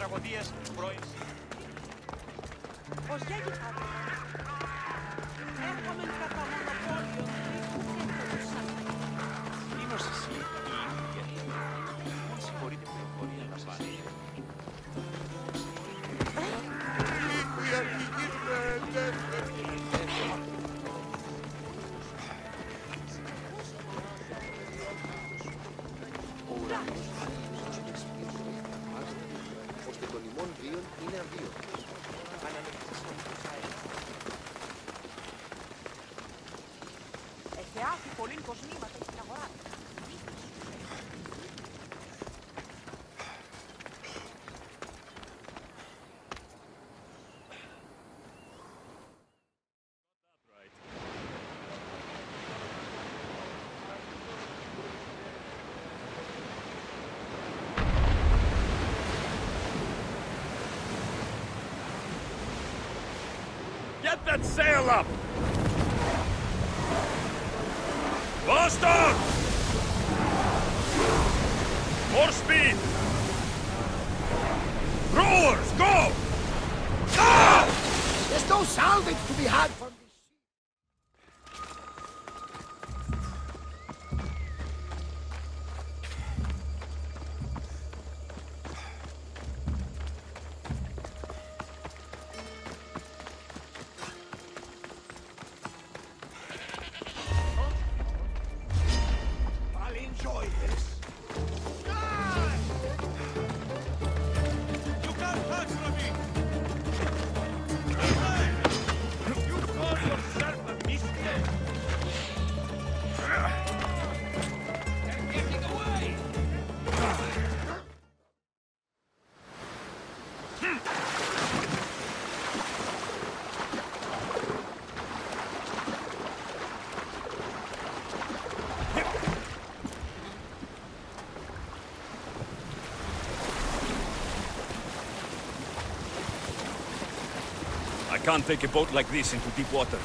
τραγωδίες πρώην Ο Ζέγης Έρχομαι κατά μονοπόλιο Είμαι ο Σισί, η ίδια. Συγχωρείτε με εφορία να Get that sail up! Boston! More speed! Rowers, go! Go! There's no salvage to be had can't take a boat like this into deep water.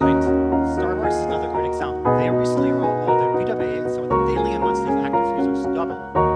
Starbucks is another great example. They recently rolled out their some of the daily and monthly active users double.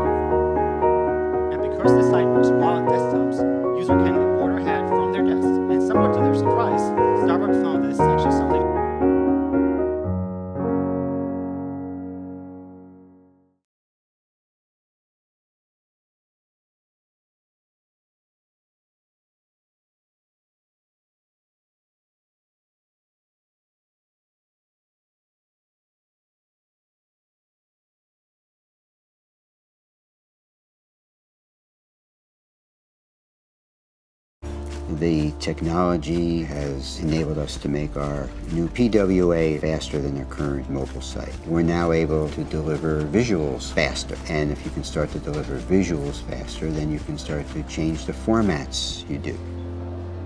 The technology has enabled us to make our new PWA faster than their current mobile site. We're now able to deliver visuals faster. And if you can start to deliver visuals faster, then you can start to change the formats you do.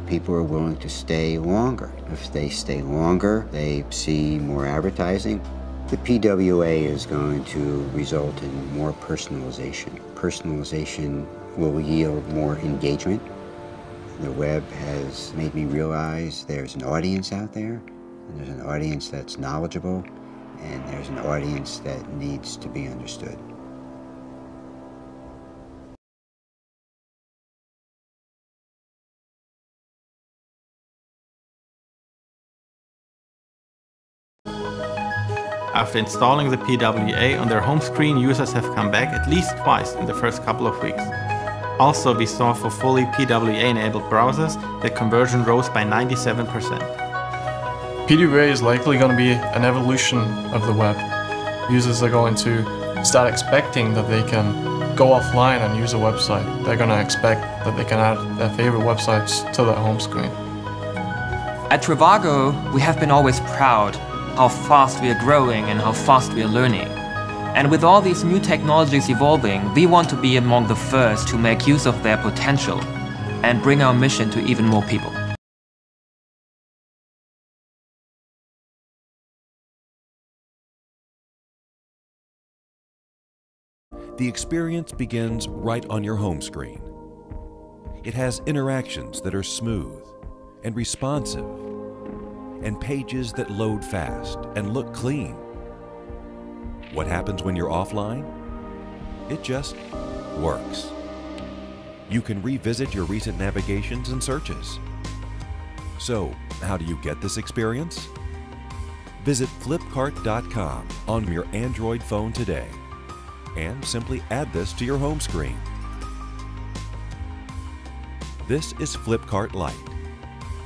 People are willing to stay longer. If they stay longer, they see more advertising. The PWA is going to result in more personalization. Personalization will yield more engagement. The web has made me realize there's an audience out there, and there's an audience that's knowledgeable, and there's an audience that needs to be understood. After installing the PWA on their home screen, users have come back at least twice in the first couple of weeks. Also, we saw for fully PWA-enabled browsers that conversion rose by 97%. PWA is likely going to be an evolution of the web. Users are going to start expecting that they can go offline and use a website. They're going to expect that they can add their favorite websites to their home screen. At Trivago, we have been always proud how fast we are growing and how fast we are learning. And with all these new technologies evolving, we want to be among the first to make use of their potential and bring our mission to even more people. The experience begins right on your home screen. It has interactions that are smooth and responsive, and pages that load fast and look clean. What happens when you're offline? It just works. You can revisit your recent navigations and searches. So, how do you get this experience? Visit flipkart.com on your Android phone today and simply add this to your home screen. This is Flipkart Lite,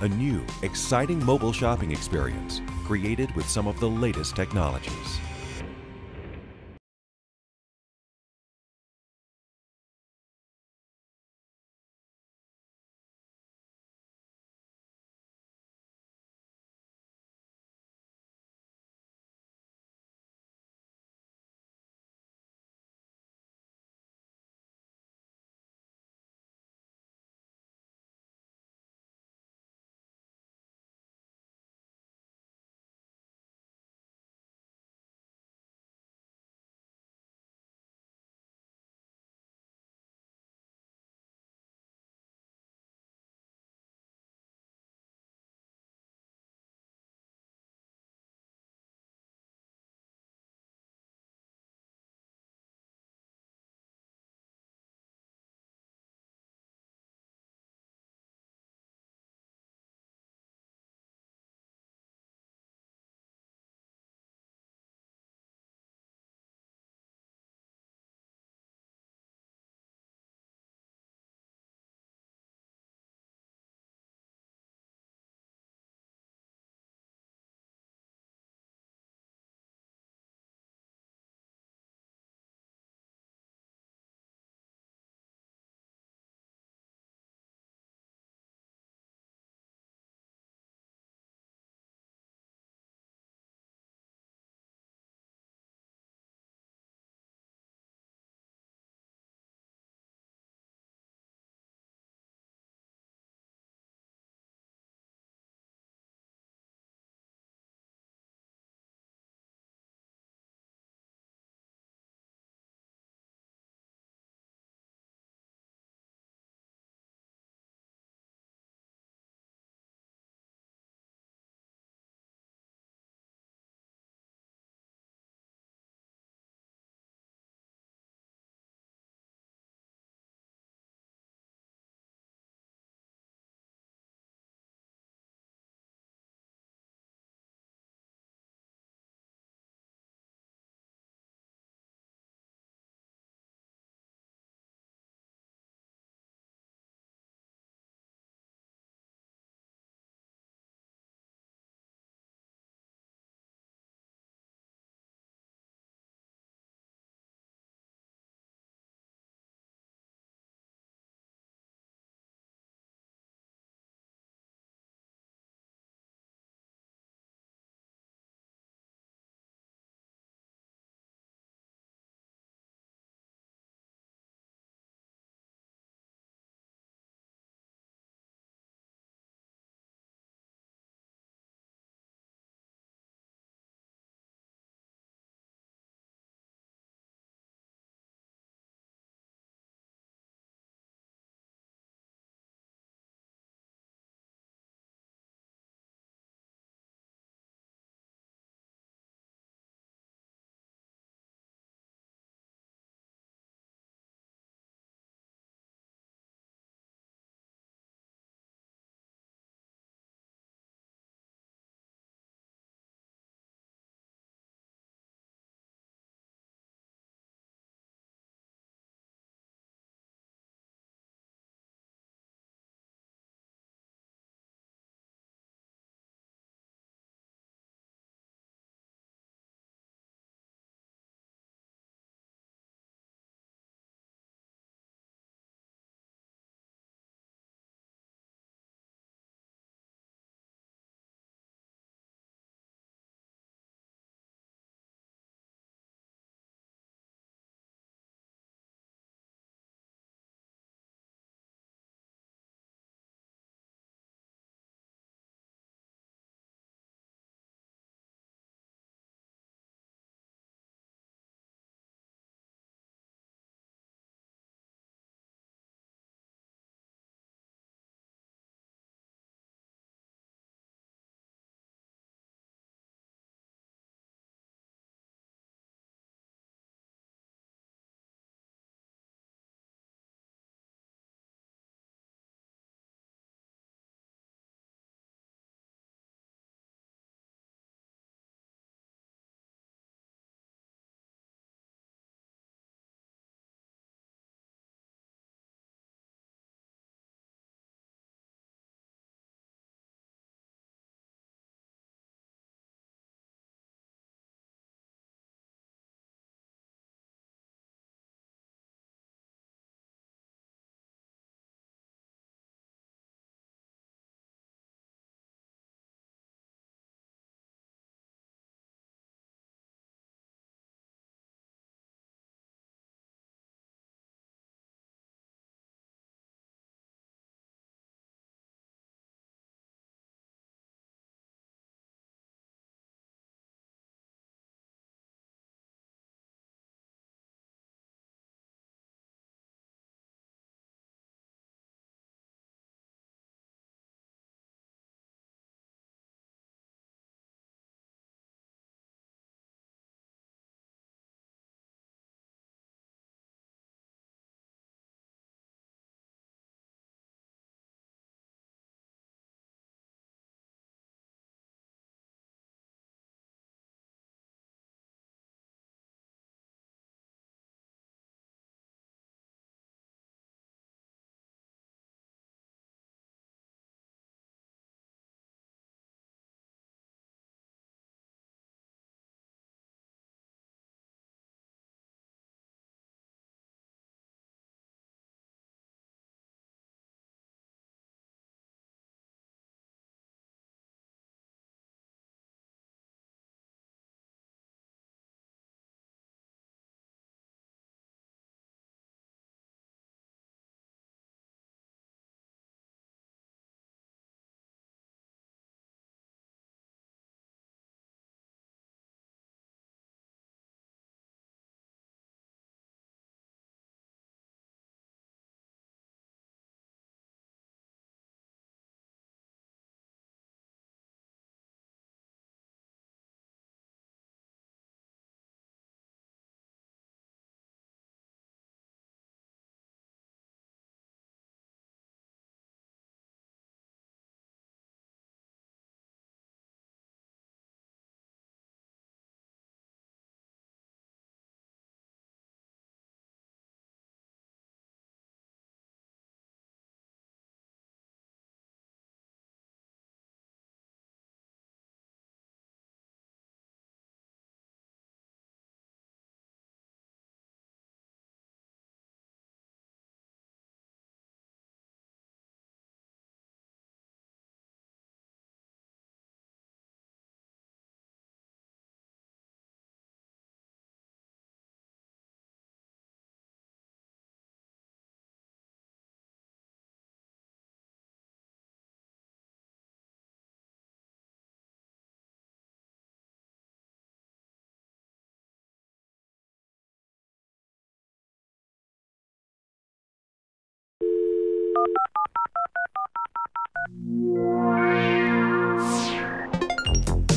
a new, exciting mobile shopping experience created with some of the latest technologies.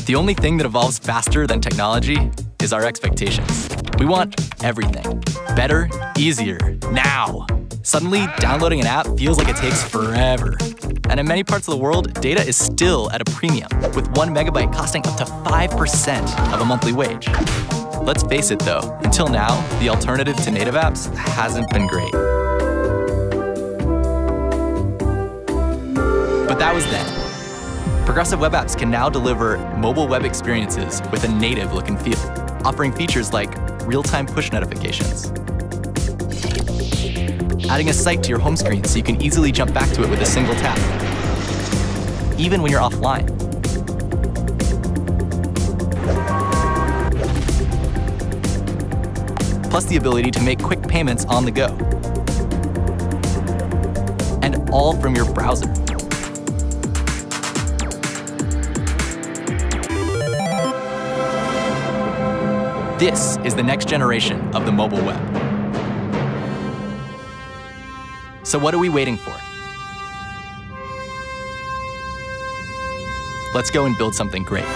The only thing that evolves faster than technology is our expectations. We want everything better, easier, now. Suddenly, downloading an app feels like it takes forever. And in many parts of the world, data is still at a premium, with one megabyte costing up to 5% of a monthly wage. Let's face it though, until now, the alternative to native apps hasn't been great. That was then. Progressive Web Apps can now deliver mobile web experiences with a native look and feel, offering features like real-time push notifications, adding a site to your home screen so you can easily jump back to it with a single tap, even when you're offline. Plus the ability to make quick payments on the go. And all from your browser. This is the next generation of the mobile web. So what are we waiting for? Let's go and build something great.